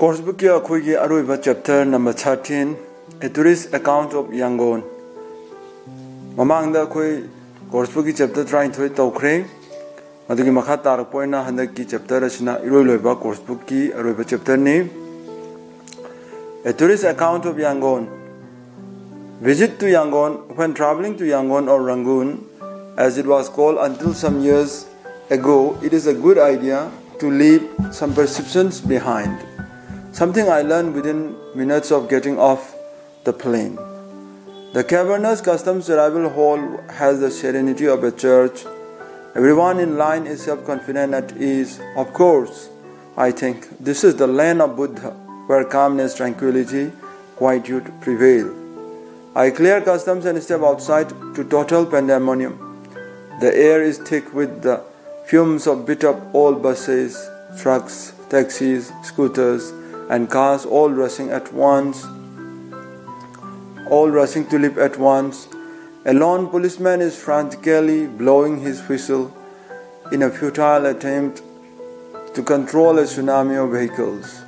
Course book ya khoi gi aroi chapter number 13 a tourist account of Yangon. Mamang da khoi course book chapter trying to to khre madu gi makha tar point na handa ki chapter asina iroi loi ba course book ki aroi chapter ni. A tourist account of Yangon. Visit to Yangon when traveling to Yangon or Rangoon. As it was called until some years ago it is a good idea to leave some perceptions behind something I learned within minutes of getting off the plane. The cavernous customs arrival hall has the serenity of a church. Everyone in line is self confident at ease. Of course, I think this is the land of Buddha, where calmness, tranquility, quietude prevail. I clear customs and step outside to total pandemonium. The air is thick with the fumes of beat up old buses, trucks, taxis, scooters, and cars all rushing at once, all rushing to leap at once. A lone policeman is frantically blowing his whistle in a futile attempt to control a tsunami of vehicles.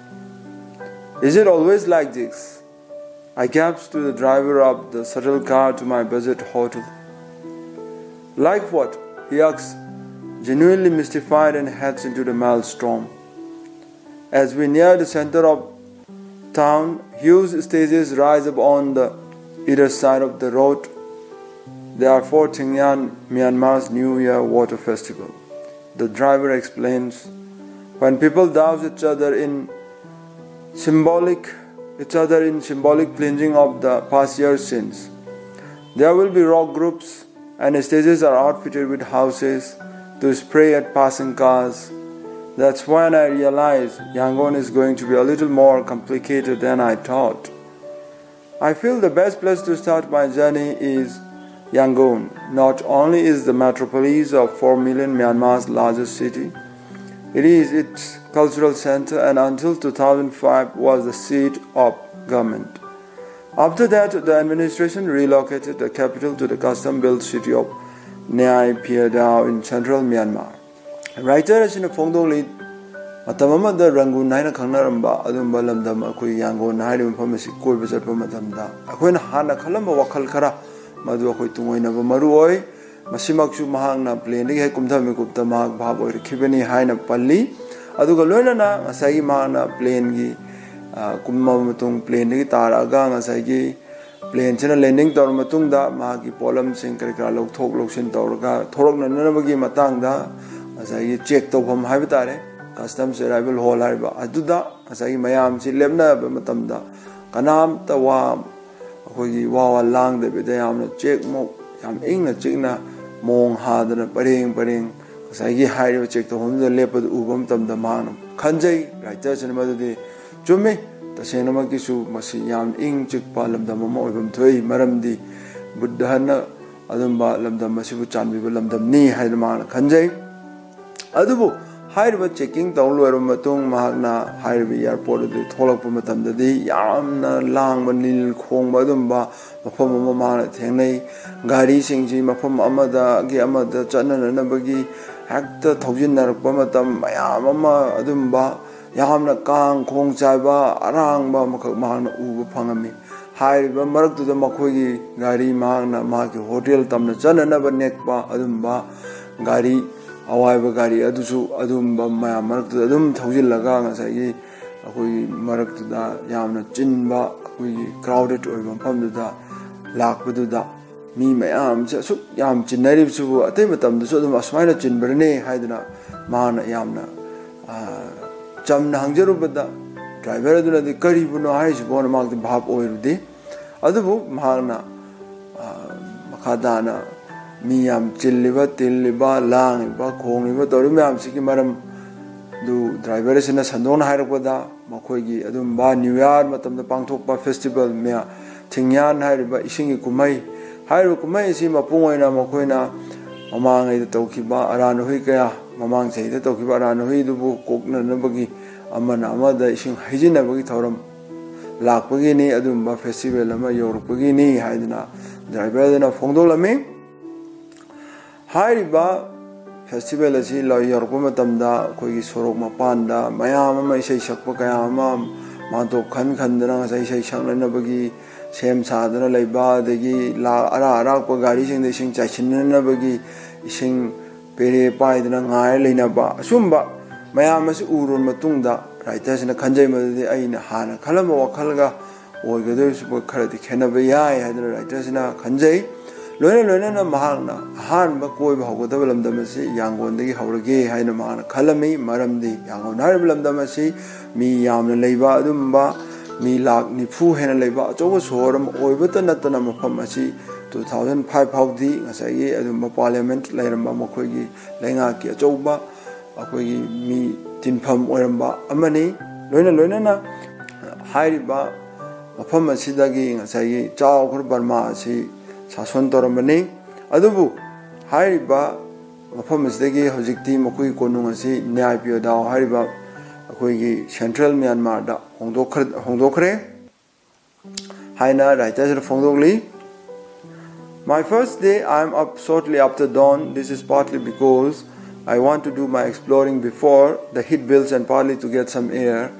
Is it always like this? I gasped to the driver of the shuttle car to my budget hotel. Like what? He asks, genuinely mystified and heads into the maelstrom. As we near the center of town, huge stages rise up on the either side of the road. They are for Thingyan, Myanmar's New Year Water Festival. The driver explains, when people douse each other in symbolic each other in symbolic cleansing of the past year's sins. There will be rock groups and stages are outfitted with houses to spray at passing cars that's when I realized Yangon is going to be a little more complicated than I thought. I feel the best place to start my journey is Yangon. Not only is the metropolis of 4 million Myanmar's largest city, it is its cultural center and until 2005 was the seat of government. After that, the administration relocated the capital to the custom built city of Naypyidaw in central Myanmar. writer as in phongdong le matam ma da rangu nai na khangna ram ba adum balam da ma koi yang go na ri pham si koi be sar pham dam da akoi na ha na khalam wa khal khara ma du akoi tu na ba maru oi masimak chu mahang na plane ge kum tha me kup ta ma bha bo ri khibeni hai na palli adu ga loina na asai ma na plane gi kum ma mutung plane gi tara ga ngasai gi plane chena landing tor mutung da ma gi problem sing kre ka lok thok lok sin tor ga thorok na na ba gi matang da ꯉꯁꯥꯏꯒꯤ check ꯇꯧꯐꯝ ꯍꯥꯏꯕ ꯇꯥꯔꯦ customs ꯑꯦꯔꯥꯏꯕꯦꯜ hole ꯍꯥꯏꯔꯤꯕ ꯑꯗꯨꯗ ꯉꯁꯥꯏꯒꯤ ꯃꯌꯥꯝꯁꯤ ꯂꯦꯞꯅꯕ ꯃꯇꯝꯗ ꯀꯅꯥꯝꯇ ꯋꯥ ꯑꯩꯈꯣꯏꯒꯤ ꯋꯥ ꯋꯥ ꯂꯥꯡꯗꯕꯤꯗ ꯌꯥꯝꯅ ꯆꯦꯛꯃꯨꯛ ꯌꯥꯝ ꯏꯪꯅ ꯆꯤꯛꯅ ꯃꯑꯣꯡ ꯍꯥꯗꯅ ꯄꯔꯦꯡ ꯄꯔꯦꯡ ꯉꯁꯥꯏꯒꯤ ꯍꯥꯏꯔꯤꯕ ꯆꯦꯛ ꯇꯧꯐꯝꯗꯨꯗ ꯂꯦꯞꯄꯗ ꯎꯕ ꯃꯇꯝꯗ ꯃꯍꯥꯛꯅ ꯈꯟꯖꯩ ꯔꯥꯏꯇꯔꯁꯤꯅ ꯃꯗꯨꯗꯤ ꯆꯨꯝꯃꯤ ꯇꯁꯦꯡꯅꯃꯛꯀꯤꯁꯨ ꯃꯁꯤ ꯌꯥꯝ ꯏꯪ ꯆꯤꯛꯄ ꯂꯝꯗꯝ ꯑꯃ ꯑꯣꯏꯐꯝ ꯊꯣꯛꯏ ꯃꯔꯝꯗꯤ ꯕꯨꯙꯅ ꯑꯗꯨꯝꯕ ꯂꯝꯗꯝ ꯑꯁꯤꯕꯨ ꯆꯥꯟꯕꯤꯕ ꯂꯝꯗꯝꯅꯤ ꯍꯥꯏꯗꯅ ꯃꯍꯥꯛꯅ ꯈꯟꯖꯩ ꯑꯗꯨꯕꯨ ꯍꯥꯏꯔꯤꯕ ꯆꯦꯛꯀꯤꯡ ꯇꯧ ꯂꯣꯏꯔꯕ ꯃꯇꯨꯡ ꯃꯍꯥꯛꯅ ꯍꯥꯏꯔꯤꯕ ꯏꯌꯥꯔꯄꯣꯔꯠ ꯑꯗꯨ ꯊꯣꯛꯂꯛꯄ ꯃꯇꯝꯗꯗꯤ ꯌꯥꯝꯅ ꯂꯥꯡꯕ ꯅꯤꯜ ꯈꯣꯡꯕ ꯑꯗꯨꯝꯕ ꯃꯐꯝ ꯑꯃ ꯃꯍꯥꯛꯅ ꯊꯦꯡꯅꯩ ꯒꯥꯔꯤꯁꯤꯡꯁꯤ ꯃꯐꯝ ꯑꯃꯗꯒꯤ ꯑꯃꯗ ꯆꯠꯅꯅꯕꯒꯤ ꯍꯦꯛꯇ ꯊꯧꯖꯤꯟꯅꯔꯛꯄ ꯃꯇꯝ ꯃꯌꯥꯝ ꯑꯃ ꯑꯗꯨꯝꯕ ꯌꯥꯝꯅ ꯀꯥꯡ ꯈꯣꯡ ꯆꯥꯏꯕ ꯑꯔꯥꯡꯕ ꯑꯃꯈꯛ ꯃꯍꯥꯛꯅ ꯎꯕ ꯐꯪꯉꯝꯃꯤ ꯍꯥꯏꯔꯤꯕ ꯃꯔꯛꯇꯨꯗ ꯃꯈꯣꯏꯒꯤ ꯒꯥꯔꯤ ꯃꯍꯥꯛꯅ ꯃꯍꯥꯛꯀꯤ ꯍꯣꯇꯦꯜ ꯇꯝꯅ ꯆꯠꯅꯅꯕ ꯅꯦꯛꯄ ꯑꯗꯨꯝꯕ ꯒꯥꯔꯤ 아와이브 가리 아두수 아둠 마야 마르크도 아둠 타우질라가 가사이 아고이 마르크도다 야므나 찐바 아고이 crowded 오이만 밤도다 락부도다 미 마얌 수 얌 진나립 수 아테 마탐도 수 아둠 아스마이나 진버네 하이드나 마나 야므나 아 잠나 항저로보다 드라이버들한테 거리부노 하이스 보는 막도 밥 오이르디 아두부 마나 마카다나 mi yam chilliba tilliba langiba khongliba toru myam siki maram. Du driver sina sandon hairqada makhoi gi adum ba new year matam da pangthok ba festival mya thingyan hairiba isingi kumai. Hairu kumai si mapungoi na makhoi na mamang ei to kiba aran hui kya mamang sei da to kiba aran hui du bu kok na bagi amana ama da ising haijina bagi thoram. Lakpagi ni adum ba festival ama yorpagi ni na, driver na phongdolami ꯍꯥꯏꯔꯤꯕ festival ꯑꯁꯤ ꯌꯧꯔꯛꯄ ꯃꯇꯝꯗ ꯑꯩꯈꯣꯏꯒꯤ ꯁꯣꯔꯣꯛ ꯃꯄꯥꯟꯗ ꯃꯌꯥꯝ ꯑꯃ ꯏꯁꯩ ꯁꯛꯄ ꯀꯌా ꯑꯃ ꯃꯥꯟꯇꯣꯞ ꯈꯟ ꯈꯟꯗꯅ ꯉꯁꯥꯏ ꯏꯁꯩ ꯁꯛꯅꯅꯕꯒꯤ ꯁꯦꯝ ꯁꯥꯗꯨꯅ ꯂꯩꯕ ꯑꯗꯒꯤ ꯑꯔꯥ ꯑꯔꯥꯛꯄ ꯒꯥꯔꯤꯁꯤꯡꯗ ꯏꯁꯤꯡ ꯆꯥꯏꯁꯤꯟꯅꯅꯕꯒꯤ ꯏꯁꯤꯡ ꯄꯦꯔꯦ ꯄꯥꯏꯗꯅ ꯉꯥꯏꯔ ꯂꯩꯅꯕ ꯑꯁꯨꯝꯕ ꯃꯌꯥꯝ ꯑꯁꯤ ꯎꯔꯕ ꯃꯇꯨꯡꯗ ꯔꯥꯏꯇꯔꯁꯤꯅ ꯈꯟꯖꯩ ꯃꯗꯨꯗꯤ ꯑꯩꯅ ꯍꯥꯟꯅ ꯈꯜꯂꯝꯕ ꯋꯥꯈꯜꯒ ꯑꯣꯏꯒꯗꯧꯔꯤꯕ ꯈꯔꯗꯤ ꯈꯦꯠꯅꯕ ꯌꯥꯏ ꯍꯥꯏꯗꯅ ꯔꯥꯏꯇꯔꯁꯤꯅ ꯈꯟꯖꯩ ꯂꯣꯏꯅ ꯂꯣꯏꯅꯅ ꯃꯍꯥꯛꯅ ꯑꯍꯥꯟꯕ ꯀꯣꯏꯕ ꯍꯧꯒꯗꯕ ꯂꯝꯗꯝ ꯑꯁꯤ ꯌꯥꯡꯒꯣꯟꯗꯒꯤ ꯍꯧꯔꯒꯦ ꯍꯥꯏꯅ ꯃꯍꯥꯛꯅ ꯈꯜꯂꯝꯃꯤ ꯃꯔꯝꯗꯤ ꯌꯥꯡꯒꯣꯟ ꯍꯥꯏꯔꯤꯕ ꯂꯝꯗꯝ ꯑꯁꯤ ꯃꯤ ꯌꯥꯝꯅ ꯂꯩꯕ ꯑꯗꯨꯝꯕ ꯃꯤ ꯂꯥꯛ ꯅꯤꯐꯨ ꯍꯦꯟꯅ ꯂꯩꯕ ꯑꯆꯧꯕ ꯁꯣꯍꯣꯔ ꯑꯃ ꯑꯣꯏꯕꯇ ꯅꯠꯇꯅ ꯃꯐꯝ ꯑꯁꯤ ꯇꯨ ꯊꯥꯎꯖꯟ ꯐꯥꯏꯚ ꯐꯥꯎꯗꯤ ꯉꯁꯥꯏꯒꯤ ꯑꯗꯨꯝꯕ ꯄꯥꯔꯂꯤꯌꯥꯃꯦꯟꯠ ꯂꯩꯔꯝꯕ ꯃꯈꯣꯏꯒꯤ ꯂꯩꯉꯥꯛꯀꯤ ꯑꯆꯧꯕ ꯑꯩꯈꯣꯏꯒꯤ ꯃꯤ ꯇꯤꯟꯐꯝ ꯑꯣꯏꯔꯝꯕ ꯑꯃꯅꯤ ꯂꯣꯏꯅ ꯂꯣꯏꯅꯅ ꯍꯥꯏꯔꯤꯕ ꯃꯐꯝ ꯑꯁꯤꯗꯒꯤ ꯉꯁꯥꯏꯒꯤ ꯆꯥꯎꯈ꯭ꯔ ꯕꯔꯃꯥ ꯑꯁꯤ ꯁꯥꯁꯣꯟ ꯇꯧꯔꯝꯕꯅꯤ ꯑꯗꯨꯕꯨ ꯍꯥꯏꯔꯤꯕ ꯃꯐꯝ ꯑꯁꯤꯗꯒꯤ ꯍꯧꯖꯤꯛꯇꯤ ꯃꯈꯣꯏꯒꯤ ꯀꯣꯅꯨꯡ ꯑꯁꯤ ꯅ꯭ꯌꯥꯏ ꯄꯤꯌꯣꯗꯥꯎ ꯍꯥꯏꯔꯤꯕ ꯑꯩꯈꯣꯏꯒꯤ ꯁꯦꯟꯇ꯭ꯔꯦꯜ ꯃ꯭ꯌꯥꯟꯃꯥꯔꯗ ꯍꯣꯡꯗꯣꯛꯈ꯭ꯔꯦ ꯍꯥꯏꯅ ꯔꯥꯏꯇꯔꯁꯤꯅ ꯐꯣꯡꯗꯣꯛꯂꯤ My first day, I am up shortly after dawn. This is partly because I want to do my exploring before the heat builds and partly to get some air.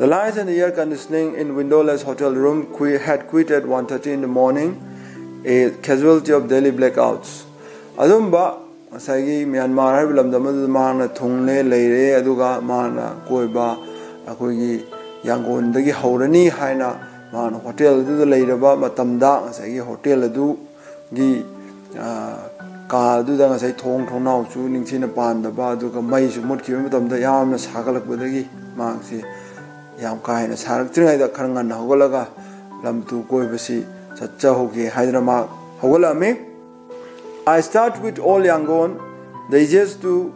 The lights and the air conditioning in windowless hotel room had quit at 1.30 in the morning, a casualty of daily blackouts. ꯑꯗꯨꯝꯕ ꯉꯁꯥꯏꯒꯤ Myanmar ꯍꯥꯏꯔꯤꯕ ꯂꯝꯗꯝ ꯑꯗꯨꯗ ꯃꯍꯥꯛꯅ ꯊꯨꯡꯂꯦ ꯂꯩꯔꯦ ꯑꯗꯨꯒ ꯃꯍꯥꯛꯅ ꯀꯣꯏꯕ ꯑꯩꯈꯣꯏꯒꯤ ꯌꯥꯡꯒꯣꯟꯗꯒꯤ ꯍꯧꯔꯅꯤ ꯍꯥꯏꯅ ꯃꯍꯥꯛꯅ ꯍꯣꯇꯦꯜ ꯑꯗꯨꯗ ꯂꯩꯔꯕ ꯃꯇꯝꯗ ꯉꯁꯥꯏꯒꯤ ꯍꯣꯇꯦꯜ ꯑꯗꯨ gi ka du da ngasai thong thong nau chu ning chin pa da ba du ka mai su mut ki ma tam da yam sa sa i start with all yangon the easiest to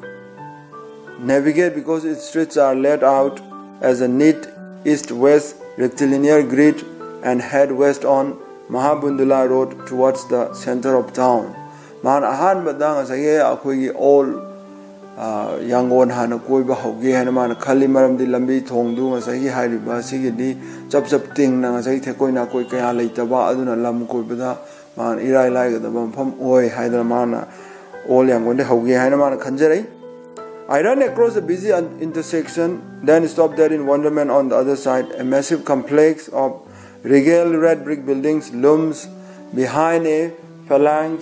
navigate because its streets are laid out as a neat east west rectilinear grid and head west on Mahabundula Road towards the center of town. Man ahan badang asage akhoi all yangon hana ꯌꯥꯡꯒꯣꯟ ꯍꯥꯟꯅ ꯀꯣꯏꯕ ꯍꯧꯒꯦ ꯍꯥꯏꯅ ꯃꯥꯅ ꯈꯜꯂꯤ ꯃꯔꯝꯗꯤ ꯂꯝꯕꯤ ꯊꯣꯡꯗꯨ ꯉꯁꯥꯏꯒꯤ ꯍꯥꯏꯔꯤꯕ ꯑꯁꯤꯒꯤꯗꯤ ꯆꯞ ꯆꯞ ꯇꯤꯡꯅ ꯉꯁꯥꯏ ꯊꯦꯛꯀꯣꯏ ꯅꯥꯀꯣꯏ ꯀꯌꯥ ꯂꯩꯇꯕ ꯑꯗꯨꯅ ꯂꯝ ꯀꯣꯏꯕꯗ ꯃꯥꯅ ꯏꯔꯥꯏ ꯂꯥꯏꯒꯗꯕ ꯃꯐꯝ ꯑꯣꯏ ꯍꯥꯏꯗꯅ ꯃꯥꯅ ꯑꯣꯜ ꯌꯥꯡꯒꯣꯟꯗ ꯍꯧꯒꯦ ꯍꯥꯏꯅ ꯃꯥꯅ ꯈꯟꯖꯔꯛꯏ I ran across a busy intersection, then stopped there in wonderment on the other side. A massive complex of regal red brick buildings looms behind a phalanx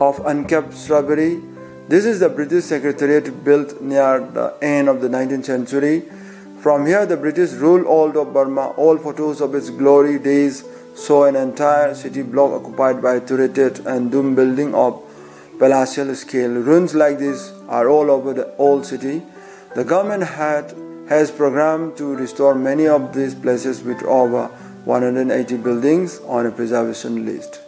of unkempt shrubbery This is the British Secretariat built near the end of the 19th century. From here, the British ruled all of Burma. All photos of its glory days show an entire city block occupied by turreted and dome building of palatial scale. Ruins like this are all over the old city. The government had has programmed to restore many of these places with over 180 buildings on a preservation list.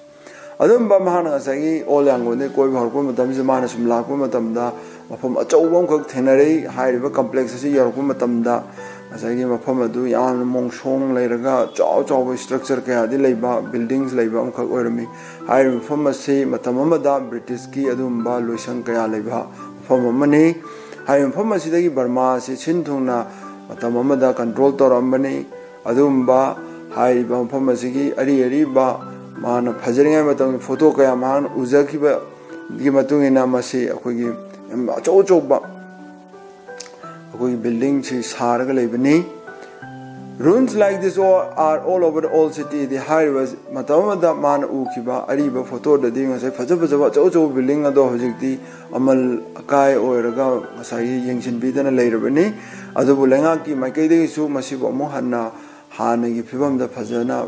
ꯑꯗꯨꯝꯕ ꯃꯍꯥꯛꯅ ꯉꯁꯥꯏꯒꯤ all ꯌꯥꯡꯒꯣꯟꯗꯒꯤ ꯀꯣꯏꯕ ꯍꯧꯔꯛꯄ ꯃꯇꯝꯁꯤꯗ ꯃꯥꯅ ꯁꯨꯝ ꯂꯥꯛꯄ ꯃꯇꯝꯗ ꯃꯐꯝ ꯑꯆꯧꯕ ꯑꯃꯈꯛ ꯊꯦꯡꯅꯔꯛꯏ ꯍꯥꯏꯔꯤꯕ ꯀꯝꯄ꯭ꯂꯦꯛꯁ ꯑꯁꯤ ꯌꯧꯔꯛꯄ ꯃꯇꯝꯗ ꯉꯁꯥꯏꯒꯤ ꯃꯐꯝ ꯑꯗꯨ ꯌꯥꯝꯅ ꯃꯣꯡꯁꯣꯡ ꯂꯩꯔꯒ ꯆꯥꯎ ꯆꯥꯎꯕ ꯁ꯭ꯇ꯭ꯔꯛꯆꯔ ꯀꯌꯥꯗꯤ ꯂꯩꯕ ꯕꯤꯜꯗꯤꯡꯁ ꯂꯩꯕ ꯑꯃꯈꯛ ꯑꯣꯏꯔꯝꯃꯤ ꯍꯥꯏꯔꯤꯕ ꯃꯐꯝ ꯑꯁꯤ ꯃꯇꯝ ꯑꯃꯗ ꯕ꯭ꯔꯤꯇꯤꯁꯀꯤ ꯑꯗꯨꯒꯨꯝꯕ ꯂꯣꯏꯁꯪ ꯀꯌꯥ ꯂꯩꯕ ꯃꯐꯝ ꯑꯃꯅꯤ ꯍꯥꯏꯔꯤꯕ ꯃꯐꯝ ꯑꯁꯤꯗꯒꯤ ꯕꯔꯃꯥ ꯑꯁꯤ ꯁꯤꯟ ꯊꯨꯡꯅ ꯃꯇꯝ ꯑꯃꯗ ꯀꯟꯇ꯭ꯔꯣꯜ ꯇꯧꯔꯝꯕꯅꯤ ꯑꯗꯨꯒꯨꯝꯕ ꯍꯥꯏꯔꯤꯕ ꯃꯐꯝ ꯑꯁꯤꯒꯤ ꯑꯔꯤ ꯑꯔꯤꯕ ꯃꯥꯅ ꯐꯖꯔꯤꯉꯩ ꯃꯇꯝꯒꯤ ꯐꯣꯇꯣ ꯀꯌꯥ ꯃꯍꯥꯛꯅ ꯎꯖꯈꯤꯕꯒꯤ ꯃꯇꯨꯡ ꯏꯟꯅ ꯃꯁꯤ ꯑꯩꯈꯣꯏꯒꯤ ꯑꯆꯧ ꯑꯆꯧꯕ ꯑꯩꯈꯣꯏꯒꯤ ꯕꯤꯜꯗꯤꯡꯁꯤ ꯁꯥꯔꯒ ꯂꯩꯕꯅꯤ Ruins like this all are all over the old city. The high was matamada man ukiba ariba photo da ding sai faja faja ba chau chau building ado hojikti amal akai oiraga ngasai yengsin bidana leirabani adu bulenga ki maikai de su masibo mo hanna hana gi phibam da fajana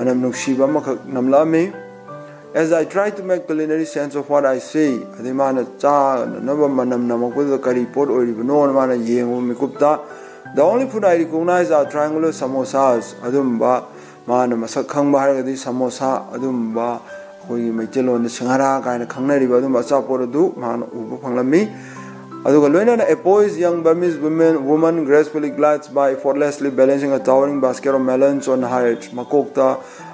ꯃꯅꯝ ꯅꯨꯡꯁꯤꯕ ꯑꯃꯈꯛ ꯅꯝꯂꯛꯑꯝꯃꯤ as I try to make culinary sense of what I see ꯑꯗꯩ ꯃꯥꯅ ꯆꯥꯅꯅꯕ ꯃꯅꯝ ꯅꯝꯃꯛꯄꯗꯨꯗ ꯀꯔꯤ ꯄꯣꯠ ꯑꯣꯏꯔꯤꯕꯅꯣꯅ ꯃꯥꯅ ꯌꯦꯡꯉꯨꯕ ꯃꯤꯀꯨꯞꯇ the only food I recognize are triangular samosas ꯑꯗꯨꯝꯕ ꯃꯥꯅ ꯃꯁꯛ ꯈꯪꯕ ꯍꯥꯏꯔꯒꯗꯤ ꯁꯃꯣꯁꯥ ꯑꯗꯨꯝꯕ ꯑꯩꯈꯣꯏꯒꯤ ꯃꯩꯇꯩꯂꯣꯟꯗ ꯁꯤꯡꯍꯔꯥ ꯀꯥꯏꯅ ꯈꯪꯅꯔꯤꯕ ꯑꯗꯨꯝꯕ ꯑꯆꯥꯄꯣꯠ ꯑꯗꯨ ꯃꯥꯅ ꯎꯕ ꯐꯪꯂꯝꯃꯤ ꯑꯗꯨꯒ ꯂꯣꯏꯅꯅ a poised young Burmese woman, woman gracefully glides by effortlessly balancing a towering basket of melons on her head makokta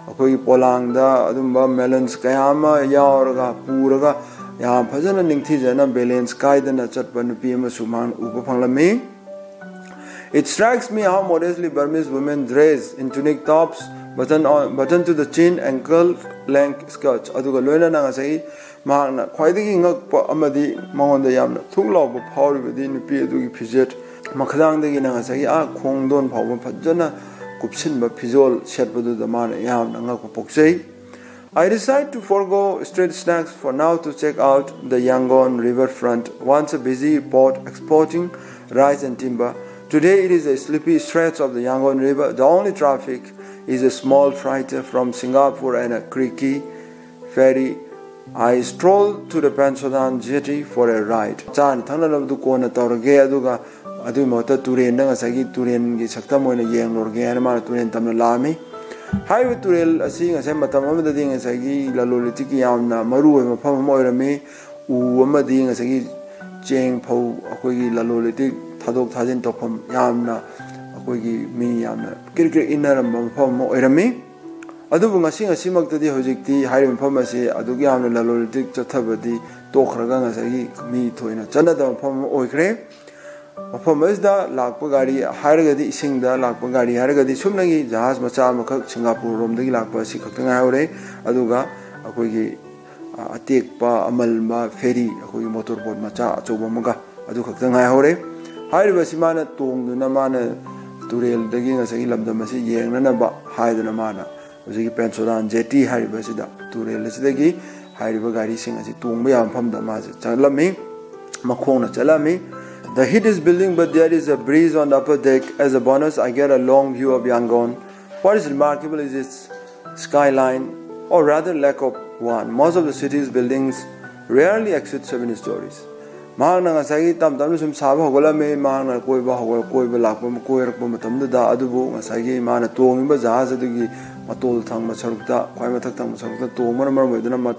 ꯑꯩꯈꯣꯏꯒꯤ ꯄꯣꯂꯥꯡꯗ ꯑꯗꯨꯝꯕ ꯃꯦꯂꯟꯁ ꯀꯌꯥ ꯑꯃ ꯌꯥꯎꯔꯒ ꯄꯨꯔꯒ ꯌꯥꯝ ꯐꯖꯅ ꯅꯤꯡꯊꯤꯖꯅ ꯕꯦꯂꯦꯟꯁ ꯀꯥꯏꯗꯅ ꯆꯠꯄ ꯅꯨꯄꯤ ꯑꯃꯁꯨ ꯃꯥꯅ ꯎꯕ ꯐꯪꯂꯝꯃꯤ It strikes me how modestly Burmese women dress in tunic tops, button, on, button to the chin, ankle length skirts. ꯑꯗꯨꯒ ꯂꯣꯏꯅꯅ ꯉꯁꯥꯏ ꯃꯍꯥꯛꯅ ꯈ꯭ꯋꯥꯏꯗꯒꯤ ꯉꯛꯄ ꯑꯃꯗꯤ ꯃꯉꯣꯟꯗ ꯌꯥꯝꯅ ꯊꯨꯛ ꯂꯥꯎꯕ ꯐꯥꯎꯔꯤꯕꯗꯤ ꯅꯨꯄꯤ ꯑꯗꯨꯒꯤ ꯐꯤꯖꯦꯠ ꯃꯈꯗꯥꯡꯗꯒꯤꯅ ꯉꯁꯥꯏꯒꯤ ꯑꯥ ꯈꯣꯡꯗꯣꯟ ꯐꯥꯎꯕ ꯐꯖꯅ kupsinba fizol setbadu da mana yam na ngak poksei I decide to forego street snacks for now to check out the Yangon riverfront, once a busy port exporting rice and timber. Today it is a sleepy stretch of the Yangon River. The only traffic is a small freighter from Singapore and a creaky ferry. I strolled to the Pansodan jetty for a ride. Chan thanalab du ko na tor ge adu ga adu mo ta turen na sa gi turen gi sakta mo na yeng nor ge na ma turen tam la mi. Hai wi turel asi nga sem matam am da ding sa gi la lo le ti ki yam na maru we ma pham mo ra mi u ma ding sa gi cheng phau akoi gi la lo le ti thadok thajin to pham yam na ꯑꯩꯈꯣꯏꯒꯤ ꯃꯤ ꯌꯥꯝꯅ ꯀ꯭ꯔꯤꯛ ꯀ꯭ꯔꯤꯛ ꯏꯟꯅꯔꯝꯕ ꯃꯐꯝ ꯑꯃ ꯑꯣꯏꯔꯝꯃꯤ ꯑꯗꯨꯕꯨ ꯉꯁꯤ ꯉꯁꯤꯃꯛꯇꯗꯤ ꯍꯧꯖꯤꯛꯇꯤ ꯍꯥꯏꯔꯤꯕ ꯃꯐꯝ ꯑꯁꯤ ꯑꯗꯨꯛ ꯌꯥꯝꯅ ꯂꯂꯣꯟ ꯏꯇꯤꯛ ꯆꯠꯊꯕꯗꯤ ꯇꯣꯛꯈ꯭ꯔꯒ ꯉꯁꯥꯏꯒꯤ ꯃꯤ ꯊꯣꯏꯅ ꯆꯠꯅꯗꯕ ꯃꯐꯝ ꯑꯃ ꯑꯣꯏꯈ꯭ꯔꯦ ꯃꯐꯝ ꯑꯁꯤꯗ ꯂꯥꯛꯄ ꯒꯥꯔꯤ ꯍꯥꯏꯔꯒꯗꯤ ꯏꯁꯤꯡꯗ ꯂꯥꯛꯄ ꯒꯥꯔꯤ ꯍꯥꯏꯔꯒꯗꯤ ꯁꯨꯝꯅꯒꯤ ꯖꯍꯥꯖ ꯃꯆꯥ ꯑꯃꯈꯛ ꯁꯤꯡꯒꯥꯄꯨꯔ ꯔꯣꯝꯗꯒꯤ ꯂꯥꯛꯄ ꯑꯁꯤ ꯈꯛꯇ ꯉꯥꯏꯍꯧꯔꯦ ꯑꯗꯨꯒ ꯑꯩꯈꯣꯏꯒꯤ ꯑꯇꯦꯛꯄ ꯑꯃꯜꯕ ꯐꯦꯔꯤ ꯑꯩꯈꯣꯏꯒꯤ ꯃꯣꯇꯣꯔ ꯕꯣꯠ ꯃꯆꯥ ꯑꯆꯧꯕ ꯑꯃꯒ ꯑꯗꯨ ꯈꯛꯇ ꯉꯥꯏꯍꯧꯔꯦ ꯍꯥꯏꯔꯤꯕꯁꯤ ꯃꯥꯅ ꯇꯣꯡꯗꯨꯅ ꯃꯥꯅ ꯇꯨꯔꯦꯜꯗꯒꯤ ꯉꯁꯥꯏꯒꯤ ꯂꯝꯗꯝ ꯑꯁꯤ ꯌꯦꯡꯅꯅꯕ ꯍꯥꯏꯗꯨꯅ ꯃꯥꯅ ꯍꯧꯖꯤꯛꯀꯤ ꯄꯦꯟꯁꯣꯗꯥꯟ ꯖꯦꯇꯤ ꯍꯥꯏꯔꯤꯕꯁꯤꯗ ꯇꯨꯔꯦꯜ ꯑꯁꯤꯗꯒꯤ ꯍꯥꯏꯔꯤꯕ ꯒꯥꯔꯤꯁꯤꯡ ꯑꯁꯤ ꯇꯣꯡꯕ ꯌꯥꯕ ꯃꯐꯝꯗ ꯃꯥꯁꯦ ꯆꯠꯂꯝꯃꯤ ꯃꯈꯣꯡꯅ ꯆꯠꯂꯝꯃꯤ The heat is building, but there is a breeze on the upper deck. As a bonus, I get a long view of Yangon. What is remarkable is its skyline, or rather lack of one. Most of the city's buildings rarely exceed seven stories. 마나 가사기 담담을 좀 사바 하고라 메 마나 고이바 하고 고이바 라고 고이럭고 담도 다. 아두보 가사기 마나 도미 바 자하서도기 마톨 탕마 서럽다. 과이마 탁탕 서럽다. 또 머머머 외드나 마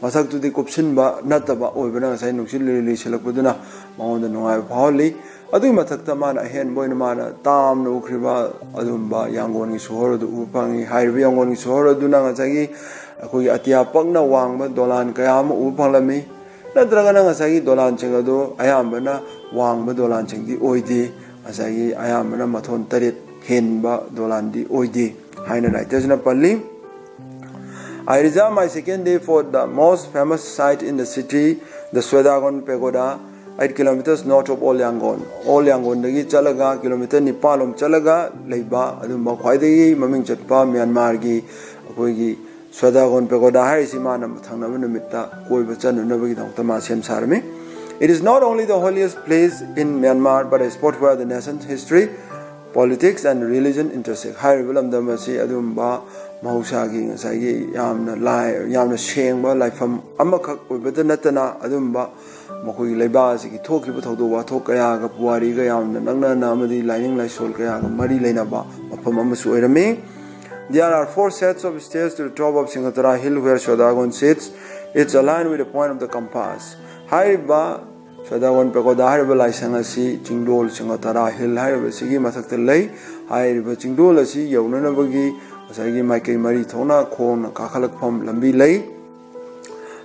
마삭두디 곱신 바 나타바 오이바나 가사이 녹실리리 실럭고드나 마온데 농아이 바올리. 아두 마탁다 마나 헨 보이나 마나 담 노크리바 아둠바 양고니 소르도 우팡이 하이비 양고니 소르도 나가사기 거기 아티아 뻥나 왕바 돌란 가야.마 우팡라미 ꯅꯠꯇ꯭ꯔꯒꯅ ꯉꯁꯥꯏꯒꯤ ꯗꯣꯂꯥꯟꯁꯤꯡ ꯑꯗꯨ ꯑꯌꯥꯝꯕꯅ I my second day for the most famous site in the city, the Shwedagon Pagoda, 8 kilometers north of Old Yangon. Old Yangon dagi chalaga kilometer nipalom chalaga leiba adumba khwaidagi maming chatpa Myanmar gi akoi gi. Swedagon Pagoda hai simana thangnaba numitta koiba chanunaba gi dongta ma sem sarmi. It is not only the holiest place in Myanmar but a spot where the nation's history, politics and religion intersect. Hai ribalam damasi adumba ꯃꯍꯧꯁꯥꯒꯤ ꯉꯁꯥꯏꯒꯤ ꯌꯥꯝꯅ ꯂꯥꯏ ꯌꯥꯝꯅ ꯁꯦꯡꯕ ꯂꯥꯏꯐꯝ ꯑꯃꯈꯛ ꯑꯣꯏꯕꯇ ꯅꯠꯇꯅ ꯑꯗꯨꯝꯕ ꯃꯈꯣꯏꯒꯤ ꯂꯩꯕꯥꯛ ꯑꯁꯤꯒꯤ ꯊꯣꯛꯈꯤꯕ ꯊꯧꯗꯣꯛ ꯋꯥꯊꯣꯛ ꯀꯌꯥꯒ ꯄꯨꯋꯥꯔꯤꯒ ꯌꯥꯝꯅ ꯅꯛꯅꯅ ꯑꯃꯗꯤ ꯂꯥꯏꯅꯤꯡ ꯂꯥꯏꯁꯣꯜ ꯀꯌꯥꯒ ꯃꯔꯤ ꯂꯩꯅꯕ ꯃꯐꯝ ꯑꯃꯁꯨ ꯑꯣꯏꯔꯝꯃꯤ There are four sets of stairs to the top of Singuttara hill where Shwedagon sits. It's aligned with the point of the compass. Hariba Shwedagon pagoda hariba lai sangasi chingdol Singuttara hill hariba sigi masakta lai hariba chingdol asi yaunanabagi asagi maikei mari thona khon kakhalakpham lambi lai.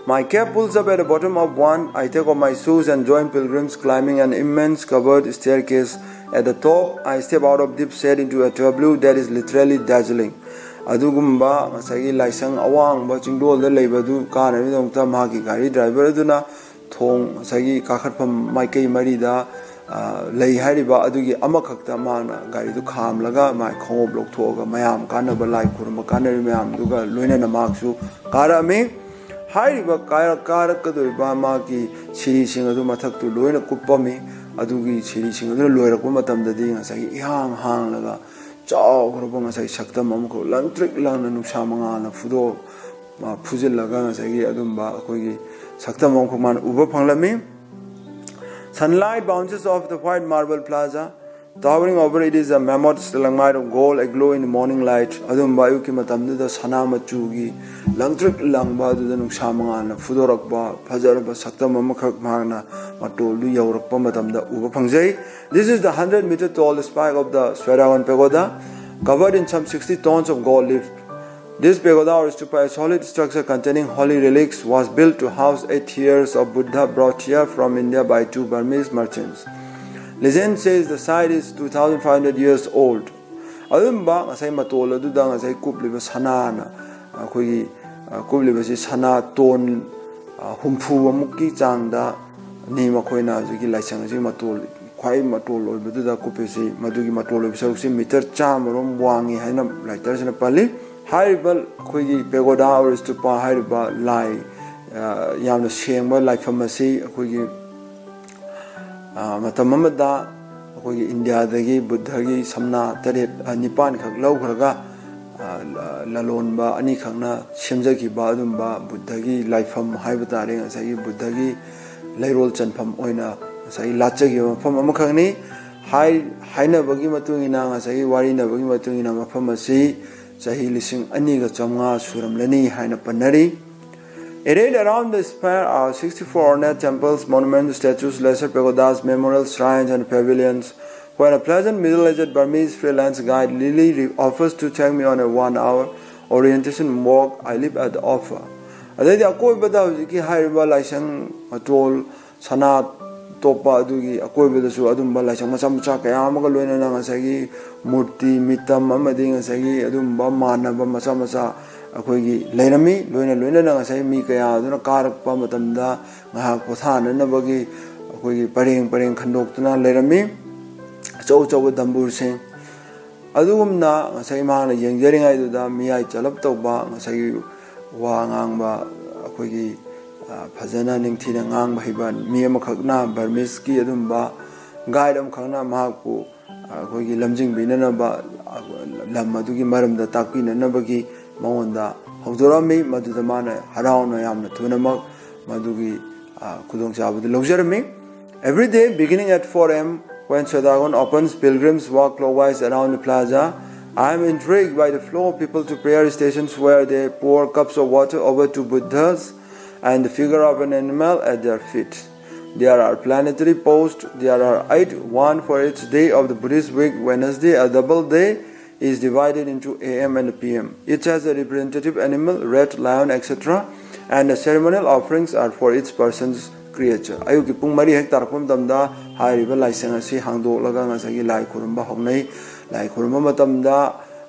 My cap pulls up at the bottom of one. I take off my shoes and join pilgrims climbing an immense covered staircase At the top, I step out of deep shade into a tableau that is literally dazzling. ꯑꯗꯨꯒꯨꯝꯕ ꯉꯁꯥꯏꯒꯤ ꯂꯥꯏꯁꯪ ꯑꯋꯥꯡꯕ ꯆꯤꯡꯗꯣꯜꯗ ꯂꯩꯕꯗꯨ ꯀꯥꯅꯕꯒꯤꯗꯃꯛꯇ ꯃꯍꯥꯛꯀꯤ ꯒꯥꯔꯤ driver ꯑꯗꯨꯅ ꯊꯣꯡ ꯉꯁꯥꯏꯒꯤ ꯀꯥꯈꯠꯐꯝ ꯃꯥꯏꯀꯩ ꯃꯔꯤꯗ ꯂꯩ ꯍꯥꯏꯔꯤꯕ ꯑꯗꯨꯒꯤ ꯑꯃꯈꯛꯇ ꯃꯥꯅ ꯒꯥꯔꯤꯗꯨ ꯈꯥꯝꯂꯒ ꯃꯥꯏ ꯈꯣꯡꯎꯞ ꯂꯧꯊꯣꯛꯑꯒ ꯃꯌꯥꯝ ꯀꯥꯟꯅꯕ ꯂꯥꯏ ꯈꯨꯔꯨꯝꯕ ꯀꯥꯟꯅꯔꯤꯕ ꯃꯌꯥꯝꯗꯨꯒ ꯂꯣꯏꯅꯅ ꯃꯍꯥꯛꯁꯨ ꯀꯥꯔꯛꯑꯝꯃꯤ ꯍꯥꯏꯔꯤꯕ ꯀꯥꯔꯛꯀꯗꯧꯔꯤꯕ ꯃꯥꯒꯤ ꯁꯤꯔꯤꯁꯤꯡ ꯑꯗꯨ ꯃꯊꯛꯇꯨ ꯂꯣꯏꯅ ꯀꯨꯞꯄꯝꯃꯤ ꯑꯗꯨꯒꯤ ꯁꯤꯔꯤꯁꯤꯡ ꯑꯗꯨꯅ ꯂꯣꯏꯔꯛꯄ ꯃꯇꯝꯗꯗꯤ ꯉꯁꯥꯏꯒꯤ ꯏꯍꯥꯡ ꯍꯥꯡꯂꯒ ꯆꯥꯎꯈ꯭ꯔꯕ ꯉꯁꯥꯏ ꯁꯛꯇꯝ ꯑꯃꯈꯛ ꯂꯪꯇ꯭ꯔꯤꯛ ꯂꯪꯅ ꯅꯨꯡꯁꯥ ꯃꯉꯥꯜꯅ ꯐꯨꯗꯣꯛ ꯐꯨꯖꯤꯜꯂꯒ ꯉꯁꯥꯏꯒꯤ ꯑꯗꯨꯝꯕ ꯑꯩꯈꯣꯏꯒꯤ ꯁꯛꯇꯝ ꯑꯃꯈꯛ ꯃꯥꯅ ꯎꯕ ꯐꯪꯂꯝꯃꯤ Sunlight bounces off the white marble plaza. Towering over it is a mammoth stalagmite of gold aglow in the morning light. Adum bayu ki matam da sana machugi langtrik langba du da manga na fudorak ba fajar ba sakta mama khak magna matol du yaurak pa matam da uba phangjai. This is the 100 meter tall spire of the Swerawan Pagoda covered in some 60 tons of gold leaf. This pagoda or stupa, a solid structure containing holy relics, was built to house eight years of Buddha brought here from India by two Burmese merchants. Lezen says the site is 2,500 years old. Ayumba ngasay matola do da ngasay kupliba sana na uh, akoyi uh, kupliba si sana ton uh, humpu amukki changda ni ma khoina ji laichang ji matol khwai matol oi bu da kupe si madugi matol oi sa si meter cha marom wangi haina laitar sina pali haibal khoyi pagoda or is to pa haiba lai yamna shengba lai pharmacy akoyi matam amada ꯑꯩꯈꯣꯏꯒꯤ ꯏꯟꯗꯤꯌꯥꯗꯒꯤ ꯕꯨꯙꯒꯤ ꯁꯝꯅꯥ ꯇꯔꯦꯠ ꯅꯤꯄꯥꯟꯈꯛ ꯂꯧꯈ꯭ꯔꯒ ꯂꯂꯣꯟꯕ ꯑꯅꯤꯈꯛꯅ ꯁꯦꯝꯖꯈꯤꯕ ꯑꯗꯨꯝꯕ ꯕꯨꯙꯒꯤ ꯂꯥꯏꯐꯝ ꯍꯥꯏꯕ ꯇꯥꯔꯦ ꯉꯁꯥꯏꯒꯤ ꯕꯨꯙꯒꯤ ꯂꯩꯔꯣꯜ ꯆꯟꯐꯝ ꯑꯣꯏꯅ ꯉꯁꯥꯏꯒꯤ ꯂꯥꯠꯆꯈꯤꯕ ꯃꯐꯝ ꯑꯃꯈꯛꯅꯤ ꯍꯥꯏꯅꯕꯒꯤ ꯃꯇꯨꯡ ꯏꯟꯅ ꯉꯁꯥꯏꯒꯤ ꯋꯥꯔꯤꯅꯕꯒꯤ ꯃꯇꯨꯡ ꯏꯟꯅ ꯃꯐꯝ ꯑꯁꯤ ꯆꯍꯤ ꯂꯤꯁꯤꯡ ꯑꯅꯤꯒ ꯆꯥꯝꯃꯉꯥ ꯁꯨꯔꯝꯂꯅꯤ ꯍꯥꯏꯅ ꯄꯟꯅꯔꯤ Arrayed around the spire are 64 ornate temples, monuments, statues, lesser pagodas, memorials, shrines, and pavilions. When a pleasant middle-aged Burmese freelance guide Lily offers to take me on a one-hour orientation walk, I leave at the offer. ꯑꯗꯩꯗꯤ ꯑꯀꯣꯏꯕꯗ ꯍꯧꯖꯤꯛꯀꯤ ꯍꯥꯏꯔꯤꯕ ꯂꯥꯏꯁꯪ ꯃꯇꯣꯜ ꯁꯅꯥ topa adugi akoibeda su adum bala chama sam cha kaya ma ga loina na sa gi murti mita ma ma de ga sa gi adum ba ma na ba ma sa ma sa akoi gi. Leina mi loina loina na sa mi kaya aduna karak pa matam da nga ko tha na na ba gi akoi gi pareng pareng khandok tna leira mi chau chau dambur sen adum na nga sa ma na yeng jering ai du da mi ai chalap tok ba nga sa gi wa ngang ba akoi gi ꯐꯖꯅ ꯅꯤꯡꯊꯤꯅ ꯉꯥꯡꯕ ꯍꯩꯕ ꯃꯤ ꯑꯃꯈꯛꯅ ꯕꯔꯃꯤꯁꯀꯤ ꯑꯗꯨꯝꯕ guide ꯑꯃꯈꯛꯅ ꯃꯍꯥꯛꯄꯨ ꯑꯩꯈꯣꯏꯒꯤ ꯂꯝꯖꯤꯡꯕꯤꯅꯅꯕ ꯂꯝ ꯑꯗꯨꯒꯤ ꯃꯔꯝꯗ ꯇꯥꯛꯄꯤꯅꯅꯕꯒꯤ ꯃꯉꯣꯟꯗ ꯍꯧꯗꯣꯔꯛꯑꯝꯃꯤ ꯃꯗꯨꯗ ꯃꯥꯅ ꯍꯔꯥꯎꯅ ꯌꯥꯝꯅ ꯊꯨꯅꯃꯛ ꯃꯗꯨꯒꯤ ꯈꯨꯗꯣꯡꯆꯥꯕꯗꯨ ꯂꯧꯖꯔꯝꯃꯤ every day beginning at 4 am when Shwedagon opens pilgrims walk clockwise around the plaza I am intrigued by the flow of people to prayer stations where they pour cups of water over to Buddhas and the figure of an animal at their feet. There are planetary posts, there are eight, one for each day of the Buddhist week. Wednesday, a double day, is divided into AM and PM. Each has a representative animal, red lion, etc., and the ceremonial offerings are for each person's creature. Ayuki pung mari hek tarakpam damda hai riba lai sanga hangdo laga ngasagi lai kurumba hongnei lai kurumba matamda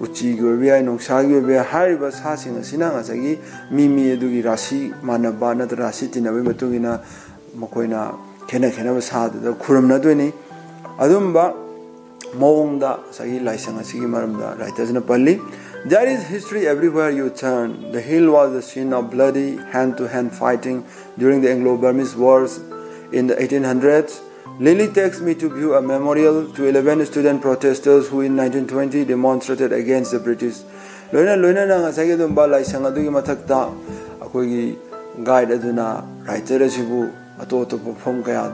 ꯎꯆꯤꯒꯤ ꯑꯣꯏꯕ ꯌꯥꯏ ꯅꯨꯡꯁꯥꯒꯤ ꯑꯣꯏꯕ ꯌꯥꯏ ꯍꯥꯏꯔꯤꯕ ꯁꯥꯁꯤꯡ ꯑꯁꯤꯅ ꯉꯁꯥꯏꯒꯤ ꯃꯤ ꯃꯤ ꯑꯗꯨꯒꯤ ꯔꯥꯁꯤ ꯃꯥꯟꯅꯕ ꯅꯠꯇ꯭ꯔꯒ ꯔꯥꯁꯤ ꯇꯤꯟꯅꯕꯒꯤ ꯃꯇꯨꯡ ꯏꯟꯅ ꯃꯈꯣꯏꯅ ꯈꯦꯠꯅ ꯈꯦꯠꯅꯕ ꯁꯥꯗꯨꯗ ꯈꯨꯔꯨꯝꯅꯗꯣꯏꯅꯤ ꯑꯗꯨꯝꯕ ꯃꯑꯣꯡꯗ ꯉꯁꯥꯏꯒꯤ ꯂꯥꯏꯁꯪ ꯑꯁꯤꯒꯤ ꯃꯔꯝꯗ ꯔꯥꯏꯇꯔꯁꯤꯅ ꯄꯜꯂꯤ There is history everywhere you turn. The hill was the scene of bloody hand to hand fighting during the Anglo Burmese Wars in the 1800s. Lily takes me to view a memorial to 11 student protesters who in 1920 demonstrated against the British. loina loina na nga sagi dum ba lai sang adu gi gi guide aduna writer asibu ato to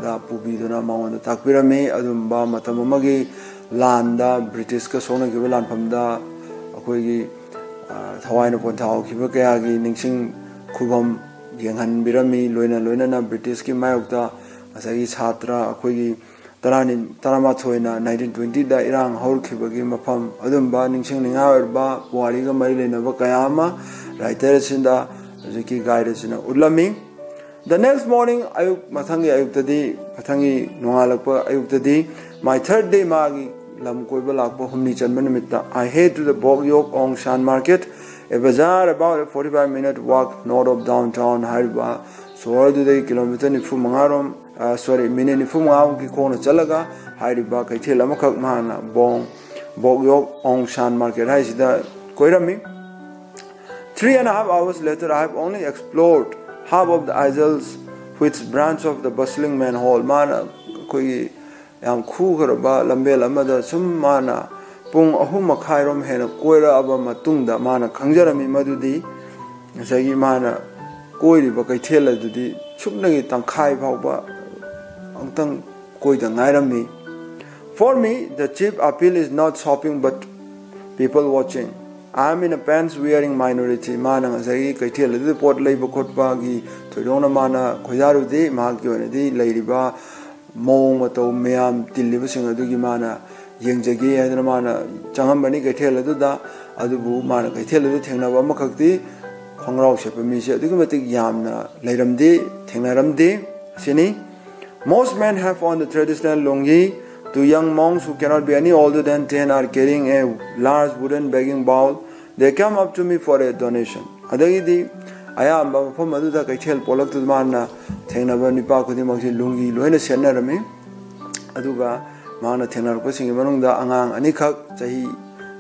da pubi duna mawan ta takpirame adum ba matam amagi landa british ka sona ꯉꯁꯥꯏꯒꯤ ꯁꯥꯇ꯭ꯔ ꯑꯩꯈꯣꯏꯒꯤ ꯇꯔꯥꯅꯤ ꯇꯔꯥꯃꯥꯊꯣꯏꯅ nineteen ꯇ꯭ꯋꯦꯟꯇꯤꯗ ꯏꯔꯥꯡ ꯍꯧꯔꯛꯈꯤꯕꯒꯤ ꯃꯐꯝ ꯑꯗꯨꯝꯕ ꯅꯤꯡꯁꯤꯡꯅꯤꯡꯉꯥꯏ ꯑꯣꯏꯔꯕ ꯄꯨꯋꯥꯔꯤꯒ ꯃꯔꯤ ꯂꯩꯅꯕ ꯀꯌꯥ ꯑꯃ ꯔꯥꯏꯇꯔ ꯑꯁꯤꯗ ꯍꯧꯖꯤꯛꯀꯤ ꯒꯥꯏꯗ ꯑꯁꯤꯅ ꯎꯠꯂꯝꯃꯤ ꯗ ꯅꯦꯛꯁ ꯃꯣꯔꯅꯤꯡ ꯑꯌꯨꯛ ꯃꯊꯪꯒꯤ ꯑꯌꯨꯛꯇꯗꯤ ꯃꯊꯪꯒꯤ ꯅꯣꯡꯉꯥꯜꯂꯛꯄ ꯑꯌꯨꯛꯇꯗꯤ ꯃꯥꯏ ꯊꯔꯠ ꯗꯦ ꯃꯥꯒꯤ lam koiba lakpa humni chanma nimitta i head to the bog yok ong shan market. A bazaar about a 45 minute walk north of downtown hariba. So all the kilometer ni fu mangarom sorry mine ni fum ngao ki kono chalaga hairi ba kai thela ma khak mahana bong bog yo ong shan market. Hai sida koirami. Three and a half hours later i have only explored half of the isles which branch of the bustling manhole. Mana koi yam khu gar ba lambe lama da sum mana pung ahum makhai rom hena koira aba matung da mana khangjarami madudi sagi mana koiri ba kai thela dudi chupnagi tangkhai phawba ꯑꯝꯇꯪ ꯀꯣꯏꯗ ꯉꯥꯏꯔꯝꯃꯤ For me, the chief appeal is not shopping but people watching. I am in a pants wearing minority. ꯃꯥꯅ ꯉꯁꯥꯏꯒꯤ ꯀꯩꯊꯦꯜ ꯑꯗꯨꯗ ꯄꯣꯠ ꯂꯩꯕ ꯈꯣꯠꯄꯒꯤ ꯊꯣꯏꯗꯣꯛꯅ ꯃꯥꯅ ꯈꯣꯏꯗꯥꯔꯨꯗꯦ ꯃꯍꯥꯛꯀꯤ ꯑꯣꯏꯅꯗꯤ ꯂꯩꯔꯤꯕ ꯃꯑꯣꯡ ꯃꯇꯧ ꯃꯌꯥꯝ ꯇꯤꯜꯂꯤꯕꯁꯤꯡ ꯑꯗꯨꯒꯤ ꯃꯥꯅ ꯌꯦꯡꯖꯒꯦ ꯍꯥꯏꯗꯅ ꯃꯥꯅ ꯆꯪꯉꯝꯕꯅꯤ ꯀꯩꯊꯦꯜ ꯑꯗꯨꯗ ꯑꯗꯨꯕꯨ ꯃꯥꯅ ꯀꯩꯊꯦꯜ ꯑꯗꯨ ꯊꯦꯡꯅꯕ ꯑꯃꯈꯛꯇꯤ ꯈꯣꯡꯒ꯭ꯔꯥꯎ ꯁꯦꯠꯄ ꯃꯤꯁꯦ ꯑꯗꯨꯛꯀꯤ ꯃꯇꯤꯛ ꯌꯥꯝꯅ ꯂꯩꯔꯝꯗꯦ ꯊꯦꯡꯅꯔꯝꯗꯦ ꯑꯁꯤꯅꯤ Most men have on the traditional lungi. Two young monks who cannot be any older than 10 are carrying a large wooden begging bowl. They come up to me for a donation. Adagidi, aya amba mafam aduda kaichel polak tu tudmaana thaynaba nipa kudimagsi lungi loina sennarami. Aduga maana thaynar kusingi manungda angang anikak chahi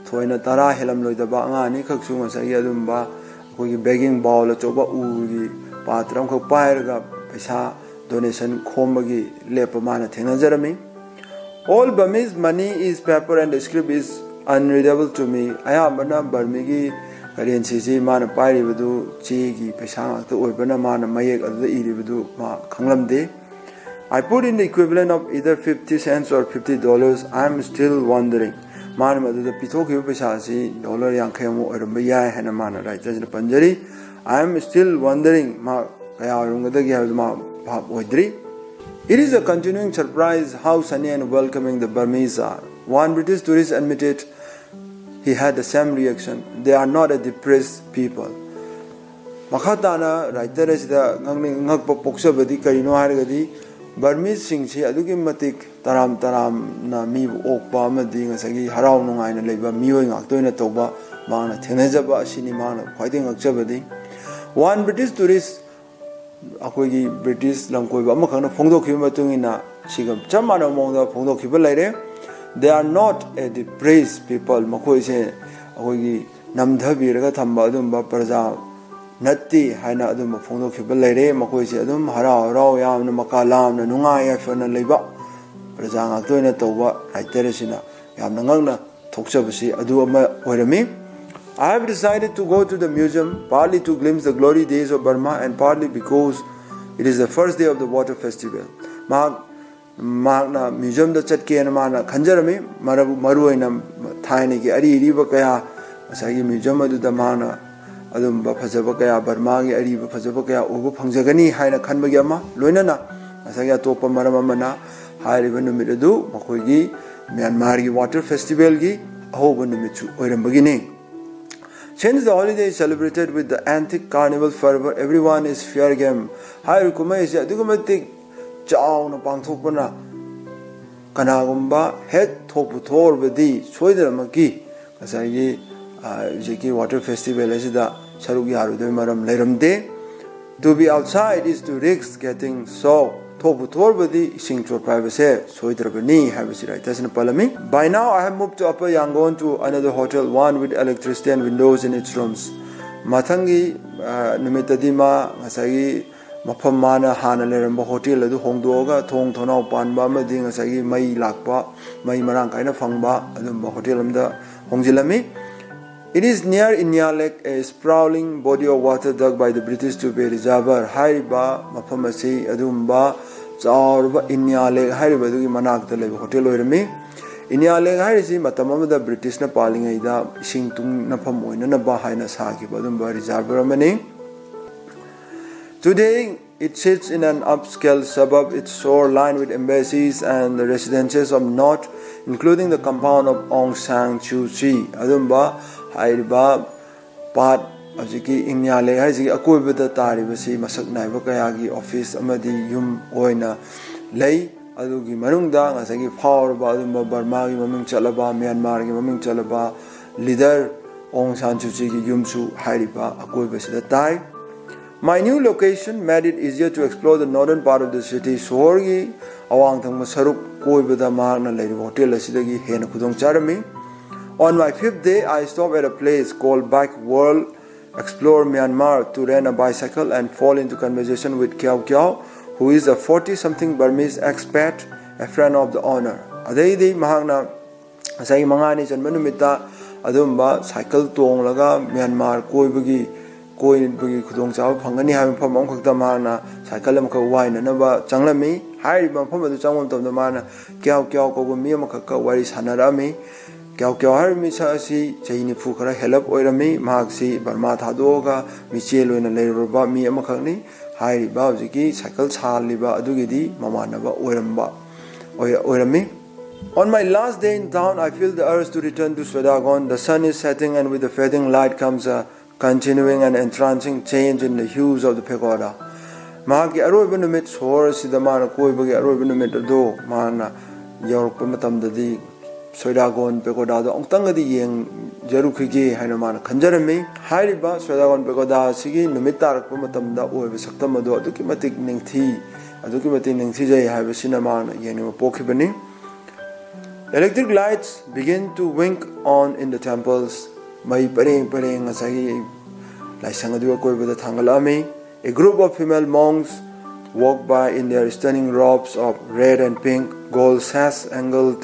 thoina tara helam loidaba angang anikak sunga sagi adumba kogi begging bowl choba uugi patram khak pairga paisa donation खोमगी लेप माना थेनाजरमी all Burmese money is paper and script is unreadable to me अयाबना बर्मी की currency जी माना पाइबदु चे की पैसा ngakta oibana mana mayek adu iribdu ma khanglamde I put in the equivalent of either 50 cents or 50 dollars. I am still wondering. मान मदद पिथोखिब पैसासी dollar यांखे मो अरम बया है न मान राइट जन पंजरी आई एम स्टिल वंडरिंग मा कया रुंगदगी है मा ꯚꯥꯞ ꯑꯣꯏꯗ꯭ꯔꯤ It is a continuing surprise how sunny and welcoming the Burmese are. One British tourist admitted he had the same reaction. They are not a depressed people. ꯃꯈꯥ ꯇꯥꯅ writer ꯑꯁꯤꯗ ꯉꯛꯄ ꯄꯣꯛꯆꯕꯗꯤ ꯀꯔꯤꯅꯣ ꯍꯥꯏꯔꯒꯗꯤ ꯕꯔꯃꯤꯁꯁꯤꯡꯁꯤ ꯑꯗꯨꯛꯀꯤ ꯃꯇꯤꯛ ꯇꯔꯥꯝ ꯇꯔꯥꯝꯅ ꯃꯤꯕꯨ ꯑꯣꯛꯄ ꯑꯃꯗꯤ ꯉꯁꯥꯏꯒꯤ ꯍꯔꯥꯎ ꯅꯨꯡꯉꯥꯏꯅ ꯂꯩꯕ ꯃꯤꯑꯣꯏ ꯉꯥꯛꯇ ꯑꯣꯏꯅ ꯇꯧꯕ ꯃꯥꯅ ꯊꯦꯡꯅꯖꯕ ꯑꯁꯤꯅꯤ ꯃꯥꯅ ꯈ꯭ꯋꯥꯏꯗꯒꯤ ꯉꯛꯆꯕꯗꯤ ꯋꯥꯟ ꯕ꯭ꯔꯤꯇꯤꯁ ꯇꯨꯔꯤꯁ ꯑꯩꯈꯣꯏꯒꯤ ꯕ꯭ꯔꯤꯇꯤꯁ ꯂꯝꯀꯣꯏꯕ ꯑꯃꯈꯛꯅ ꯐꯣꯡꯗꯣꯛꯈꯤꯕ ꯃꯇꯨꯡ ꯏꯟꯅ ꯁꯤꯒ ꯆꯞ ꯃꯥꯟꯅꯕ ꯃꯑꯣꯡꯗ ꯐꯣꯡꯗꯣꯛꯈꯤꯕ ꯂꯩꯔꯦ they are not eh depress people ꯃꯈꯣꯏꯁꯦ ꯑꯩꯈꯣꯏꯒꯤ ꯅꯝꯊꯕꯤꯔꯒ ꯊꯝꯕ ꯑꯗꯨꯝꯕ ꯄ꯭ꯔꯖꯥ ꯅꯠꯇꯦ ꯍꯥꯏꯅ ꯑꯗꯨꯝꯕ ꯐꯣꯡꯗꯣꯛꯈꯤꯕ ꯂꯩꯔꯦ ꯃꯈꯣꯏꯁꯦ ꯑꯗꯨꯝ ꯍꯔꯥꯎ ꯍꯔꯥꯎ ꯌꯥꯝꯅ ꯃꯀꯥ ꯂꯥꯝꯅ ꯅꯨꯡꯉꯥꯏ ꯌꯥꯏꯐꯅ ꯂꯩꯕ ꯄ꯭ꯔꯖꯥ ꯉꯥꯛꯇ ꯇꯧꯕ ꯔꯥꯏꯇꯔ ꯑꯁꯤꯅ ꯌꯥꯝꯅ ꯉꯛꯅ ꯊꯣꯛꯆꯕꯁꯤ ꯑꯗꯨ ꯑꯃ ꯑꯣꯏꯔꯝꯃꯤ I have decided to go to the museum partly to glimpse the glory days of Burma and partly because it is the first day of the water festival. Museum da chatke na mana khanjarami maru maru aina thaine ki ari kaya asagi museum adu da mana adum ba phajaba kaya Burma gi ari ba phajaba kaya ubu phangjagani haina khanbagi ama loinana asagi atopa maram amana hairiba numit Since the holiday is celebrated with the antique carnival fervor, everyone is fair game. ꯍꯥꯏꯔꯤꯀꯨꯝ ꯑꯁꯤ ꯑꯗꯨꯛꯀꯤ ꯃꯇꯤꯛ ꯆꯥꯎꯅ ꯄꯥꯡꯊꯣꯛꯄꯅ ꯀꯅꯥꯒꯨꯝꯕ ꯍꯦꯛ maki. ꯊꯣꯛꯎꯔꯕꯗꯤ ꯁꯣꯏꯗꯅꯃꯛꯀꯤ ꯉꯁꯥꯏꯒꯤ ꯍꯧꯖꯤꯛꯀꯤ water festival ꯑꯁꯤꯗ ꯁꯔꯨꯛ ꯌꯥꯔꯨꯗꯣꯏ Leram day. To be outside is to risk getting soaked. ꯊꯣꯛꯄꯨ ꯊꯣꯛꯑꯕꯗꯤ ꯏꯁꯤꯡ ꯆꯣꯠꯄ ꯍꯥꯏꯕꯁꯦ ꯁꯣꯏꯗ꯭ꯔꯕꯅꯤ ꯍꯥꯏꯕꯁꯤ ꯔꯥꯏꯇꯔꯁꯤꯅ ꯄꯜꯂꯝꯃꯤ by now I help move to upper Yangon to another hotel one with electricity and windows in its rooms ꯃꯊꯪꯒꯤ ꯅꯨꯃꯤꯠꯇꯗꯤ ꯃꯥ ꯉꯁꯥꯏꯒꯤ ꯃꯐꯝ ꯃꯥꯅ ꯍꯥꯟꯅ ꯂꯩꯔꯝꯕ ꯍꯣꯇꯦꯜ ꯑꯗꯨ ꯍꯣꯡꯗꯣꯛꯑꯒ ꯊꯣꯡ ꯊꯣꯡꯅꯥꯎ ꯄꯥꯟꯕ ꯑꯃꯗꯤ ꯉꯁꯥꯏꯒꯤ ꯃꯩ ꯂꯥꯛꯄ ꯃꯩ ꯃꯔꯥꯡ ꯀꯥꯏꯅ ꯐꯪꯕ ꯑꯗꯨꯝꯕ ꯍꯣꯇꯦꯜ ꯑꯃꯗ ꯍꯣꯡꯖꯤꯜꯂꯝꯃꯤ It is near Inya Lake, a sprawling body of water dug by the British to be reservoir. Haiba mafamasi adumba ꯆꯥꯎꯔꯕ ꯏꯟꯌꯥ ꯂꯦꯛ ꯍꯥꯏꯔꯤꯕꯗꯨꯒꯤ ꯃꯅꯥꯛꯇ ꯂꯩꯕ ꯍꯣꯇꯦꯜ ꯑꯣꯏꯔꯝꯃꯤ ꯏꯟꯌꯥ ꯂꯦꯛ ꯍꯥꯏꯔꯤꯁꯤ ꯃꯇꯝ ꯑꯃꯗ ꯕ꯭ꯔꯤꯇꯤꯁꯅ ꯄꯥꯜꯂꯤꯉꯩꯗ ꯏꯁꯤꯡ ꯇꯨꯡꯅꯐꯝ ꯑꯣꯏꯅꯅꯕ ꯍꯥꯏꯅ ꯁꯥꯈꯤꯕ ꯑꯗꯨꯝꯕ ꯔꯤꯖꯥꯔꯚꯔ ꯑꯃꯅꯤ Today, it sits in an upscale suburb, its shore lined with embassies and the residences of North, including the compound of Aung San Suu Kyi. ꯑꯗꯨꯝꯕ ꯍꯥꯏꯔꯤꯕ ꯄꯥꯠ ꯍꯧꯖꯤꯛꯀꯤ ꯏꯪꯌꯥꯂꯦ ꯍꯥꯏꯁꯤꯒꯤ ꯑꯀꯣꯏꯕꯗ ꯇꯥꯔꯤꯕꯁꯤ ꯃꯁꯛ ꯅꯥꯏꯕ ꯀꯌꯥꯒꯤ ꯑꯣꯐꯤꯁ ꯑꯃꯗꯤ ꯌꯨꯝ ꯑꯣꯏꯅ ꯂꯩ ꯑꯗꯨꯒꯤ ꯃꯅꯨꯡꯗ ꯉꯁꯥꯏꯒꯤ ꯐꯥꯎꯔꯕ ꯑꯗꯨꯝꯕ ꯕꯔꯃꯥꯒꯤ ꯃꯃꯤꯡ ꯆꯠꯂꯕ ꯃ꯭ꯌꯥꯟꯃꯥꯔꯒꯤ ꯃꯃꯤꯡ ꯆꯠꯂꯕ ꯂꯤꯗꯔ ꯑꯣꯡ ꯁꯥꯟ ꯁꯨꯆꯤꯒꯤ ꯌꯨꯝꯁꯨ ꯍꯥꯏꯔꯤꯕ ꯑꯀꯣꯏꯕꯁꯤꯗ ꯇꯥꯏ My new location made it easier to explore the northern part of the city. ꯁꯣꯍꯔꯒꯤ ꯑꯋꯥꯡ ꯊꯪꯕ ꯁꯔꯨꯛ ꯀꯣꯏꯕꯗ ꯃꯍꯥꯛꯅ ꯂꯩꯔꯤꯕ ꯍꯣꯇꯦꯜ ꯑꯁꯤꯗꯒꯤ ꯍꯦꯟꯅ ꯈꯨꯗꯣꯡ ꯆꯥꯔꯝꯃꯤ On my fifth day, I stopped at a place called Bike World Explore Myanmar to rent a bicycle and fall into conversation with Kiao Kiao, who is a 40 something Burmese expat, a friend of the owner. ꯑꯗꯨꯝꯕ cycle ꯇꯣꯡꯂꯒ Myanmar ꯀꯣꯏꯕꯒꯤ ꯀꯣꯏꯕꯒꯤ ꯈꯨꯗꯣꯡꯆꯥꯕ ꯐꯪꯒꯅꯤ ꯍꯥꯏꯕ ꯃꯐꯝ ꯑꯃꯈꯛꯇ ꯃꯍꯥꯛꯅ ꯁꯥꯏꯀꯜ ꯑꯃꯈꯛ ꯋꯥꯏꯅꯅꯕ ꯆꯪꯂꯝꯃꯤ ꯍꯥꯏꯔꯤꯕ ꯃꯐꯝ ꯑꯗꯨ ꯆꯪꯕ ꯃꯇꯝꯗ ꯃꯥꯅ ꯀ꯭ꯌꯥꯎ ꯀ꯭ꯌꯥꯎ ꯀꯧꯕ ꯃꯤ ꯑꯃꯈꯛꯀ ꯋꯥꯔꯤ ꯁꯥꯟꯅꯔꯛꯑꯝꯃꯤ ꯀ꯭ꯌꯥꯎ ꯀ꯭ꯌꯥꯎ ꯍꯥꯏꯔꯤꯕ ꯃꯤꯁꯛ ꯑꯁꯤ ꯆꯍꯤ ꯅꯤꯐꯨ ꯈꯔ ꯍꯦꯜꯂꯞ ꯑꯣꯏꯔꯝꯃꯤ ꯃꯍꯥꯛꯁꯤ ꯕꯔꯃꯥ ꯊꯥꯗꯣꯛꯑꯒ ꯃꯤꯆꯦꯜ ꯑꯣꯏꯅ ꯂꯩꯔꯨꯔꯕ ꯃꯤ ꯑꯃꯈꯛꯅꯤ ꯍꯥꯏꯔꯤꯕ ꯍꯧꯖꯤꯛꯀꯤ ꯁꯥꯏꯀꯜ ꯁꯥꯍꯜꯂꯤꯕ ꯑꯗꯨꯒꯤꯗꯤ ꯃꯃꯥꯟꯅꯕ ꯑꯣꯏꯔꯝꯕ ꯑꯣꯏꯔꯝꯃꯤ On my last day in town, I feel the urge to return to Swadagon. The sun is setting, and with the fading light comes a continuing and entrancing change in the hues of the pagoda. ꯃꯍꯥꯛꯀꯤ ꯑꯔꯣꯏꯕ ꯅꯨꯃꯤꯠ ꯁꯣꯍꯣꯔ ꯑꯁꯤꯗ ꯃꯥꯅ ꯀꯣꯏꯕꯒꯤ ꯑꯔꯣꯏꯕ ꯅꯨꯃꯤꯠ ꯑꯗꯨ ꯃꯥꯅ ꯌꯧꯔꯛꯄ ꯃꯇꯝꯗꯗꯤ ꯁꯣꯏꯗꯥꯒꯣꯟ ꯄꯦꯒꯣꯗꯥꯗꯣ ꯑꯃꯨꯛꯇꯪꯒꯗꯤ ꯌꯦꯡꯖꯔꯨꯈꯤꯒꯦ ꯍꯥꯏꯅ ꯃꯥꯅ ꯈꯟꯖꯔꯝꯃꯤ ꯍꯥꯏꯔꯤꯕ ꯁꯣꯏꯗꯥꯒꯣꯟ ꯄꯦꯒꯣꯗꯥ ꯑꯁꯤꯒꯤ ꯅꯨꯃꯤꯠ ꯇꯥꯔꯛꯄ ꯃꯇꯝꯗ ꯑꯣꯏꯕ ꯁꯛꯇꯝ ꯑꯗꯨ ꯑꯗꯨꯛꯀꯤ ꯃꯇꯤꯛ ꯅꯤꯡꯊꯤ ꯑꯗꯨꯛꯀꯤ ꯃꯇꯤꯛ ꯅꯤꯡꯊꯤꯖꯩ ꯍꯥꯏꯕꯁꯤꯅ ꯃꯥꯅ ꯌꯦꯡꯅꯤꯡꯕ ꯄꯣꯛꯈꯤꯕꯅꯤ Electric lights begin to wink on in the temples. Mai pareng pareng ngasagi laisang adu akoibada thangalami. A group of female monks walk by in their stunning robes of red and pink, gold sash angled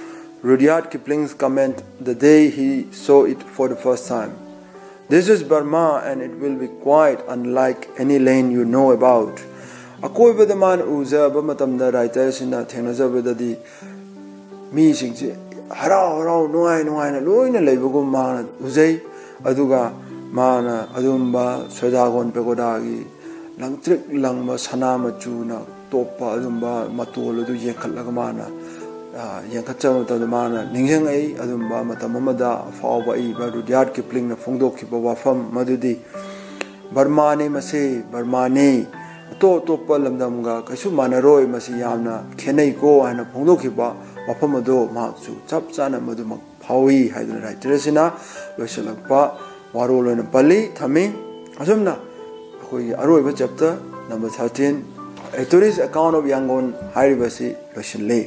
Rudyard Kipling's comment the day he saw it for the first time. This is Burma and it will be quite unlike any land you know about. ꯑꯀꯣꯏꯕꯗ ꯃꯥꯅ ꯎꯖꯕ ꯃꯇꯝꯗ ꯔꯥꯏꯇꯔꯁꯤꯅ ꯊꯦꯡꯅꯖꯕꯗꯗꯤ ꯃꯤꯁꯤꯡꯁꯦ ꯍꯔꯥꯎ ꯍꯔꯥꯎ ꯅꯨꯡꯉꯥꯏ ꯅꯨꯡꯉꯥꯏꯅ ꯂꯣꯏꯅ ꯂꯩꯕꯒꯨꯝ ꯃꯥꯅ ꯎꯖꯩ ꯑꯗꯨꯒ ꯃꯥꯅ ꯑꯗꯨꯝꯕ ꯁꯣꯏꯗꯥꯒꯣꯟ ꯄꯦꯒꯣꯗꯥꯒꯤ ꯂꯪꯇ꯭ꯔꯤꯛ ꯂꯪꯕ ꯁꯅꯥ ꯃꯆꯨꯅ ꯇꯣꯞꯄ ꯑꯗꯨꯝꯕ ꯃꯇꯣꯜ ꯑꯗꯨ ꯌꯦꯡꯈꯠꯂꯒ ꯃꯥꯅ ꯌꯦꯡꯈꯠꯆꯕ ꯃꯇꯝꯗ ꯃꯥꯅ ꯅꯤꯡꯁꯤꯡꯉꯛꯏ ꯑꯗꯨꯝꯕ ꯃꯇꯝ ꯑꯃꯗ ꯑꯐꯥꯎꯕ ꯑꯏꯕ ꯔꯨꯗꯤꯌꯥꯔꯠ ꯀꯤꯄ꯭ꯂꯤꯡꯅ ꯐꯣꯡꯗꯣꯛꯈꯤꯕ ꯋꯥꯐꯝ ꯃꯗꯨꯗꯤ ꯕꯔꯃꯥꯅꯤ ꯃꯁꯤ ꯕꯔꯃꯥꯅꯤ ꯑꯇꯣꯞ ꯑꯇꯣꯞꯄ ꯂꯝꯗꯝꯒ ꯀꯩꯁꯨ ꯃꯥꯟꯅꯔꯣꯏ ꯃꯁꯤ ꯌꯥꯝꯅ ꯈꯦꯠꯅꯩꯀꯣ ꯍꯥꯏꯅ ꯐꯣꯡꯗꯣꯛꯈꯤꯕ ꯋꯥꯐꯝ ꯑꯗꯨ ꯃꯍꯥꯛꯁꯨ ꯆꯞ ꯆꯥꯅ ꯃꯗꯨꯃꯛ ꯐꯥꯎꯏ ꯍꯥꯏꯗꯨꯅ ꯔꯥꯏꯇꯔ ꯑꯁꯤꯅ ꯂꯣꯏꯁꯤꯜꯂꯛꯄ ꯋꯥꯔꯣꯜ ꯑꯣꯏꯅ ꯄꯜꯂꯤ ꯊꯝꯃꯤ ꯑꯁꯨꯝꯅ ꯑꯩꯈꯣꯏꯒꯤ ꯑꯔꯣꯏꯕ chapter number thirteen A tourist account of Yangon ꯍꯥꯏꯔꯤꯕꯁꯤ ꯂꯣꯏꯁꯤꯜꯂꯤ